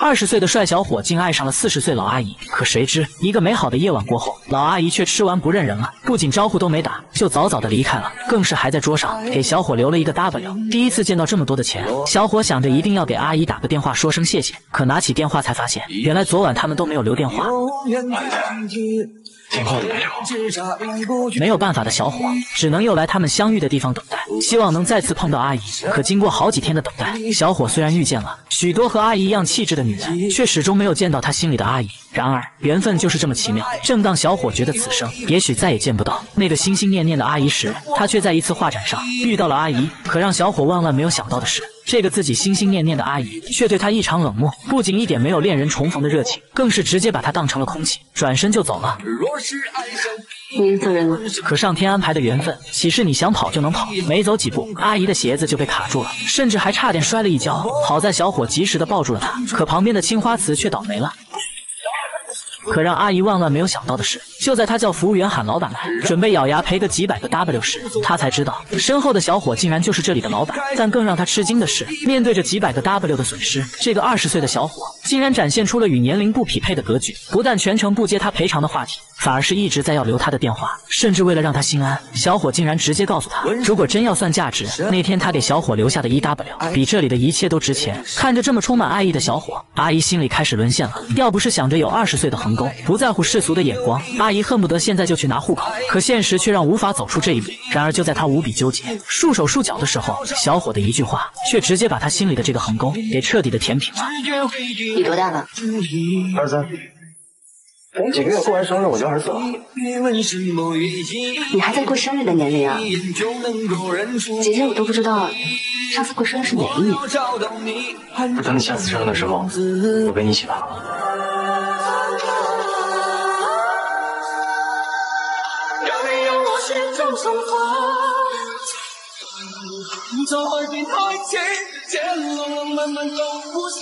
二十岁的帅小伙竟爱上了四十岁老阿姨。可谁知，一个美好的夜晚过后，老阿姨却吃完不认人了，不仅招呼都没打，就早早的离开了，更是还在桌上给小伙留了一个 W。第一次见到这么多的钱，小伙想着一定要给阿姨打个电话说声谢谢。可拿起电话才发现，原来昨晚他们都没有留电话。电话都没留，没有办法的小伙只能又来他们相遇的地方等待，希望能再次碰到阿姨。可经过好几天的等待，小伙虽然遇见了许多和阿姨一样气质的女人，却始终没有见到她心里的阿姨。然而缘分就是这么奇妙。正当小伙觉得此生也许再也见不到那个心心念念的阿姨时，他却在一次画展上遇到了阿姨。可让小伙万万没有想到的是。这个自己心心念念的阿姨，却对他异常冷漠，不仅一点没有恋人重逢的热情，更是直接把他当成了空气，转身就走了。你走人了。可上天安排的缘分，岂是你想跑就能跑？没走几步，阿姨的鞋子就被卡住了，甚至还差点摔了一跤。好在小伙及时的抱住了她，可旁边的青花瓷却倒霉了。可让阿姨万万没有想到的是，就在她叫服务员喊老板来，准备咬牙赔个几百个 W 时，她才知道身后的小伙竟然就是这里的老板。但更让她吃惊的是，面对着几百个 W 的损失，这个二十岁的小伙竟然展现出了与年龄不匹配的格局，不但全程不接他赔偿的话题，反而是一直在要留他的电话，甚至为了让他心安，小伙竟然直接告诉他，如果真要算价值，那天他给小伙留下的一 W 比这里的一切都值钱。看着这么充满爱意的小伙，阿姨心里开始沦陷了。要不是想着有二十岁的横。不在乎世俗的眼光，阿姨恨不得现在就去拿户口，可现实却让无法走出这一步。然而就在她无比纠结、束手束脚的时候，小伙的一句话却直接把她心里的这个横沟给彻底的填平了。你多大了？二十三。等几个月过完生日我就二十四了。你还在过生日的年龄啊？姐姐我都不知道，上次过生日是哪一年？等你下次生日的时候，我陪你一起吧。送在海边开始，这浪浪漫漫旧故事。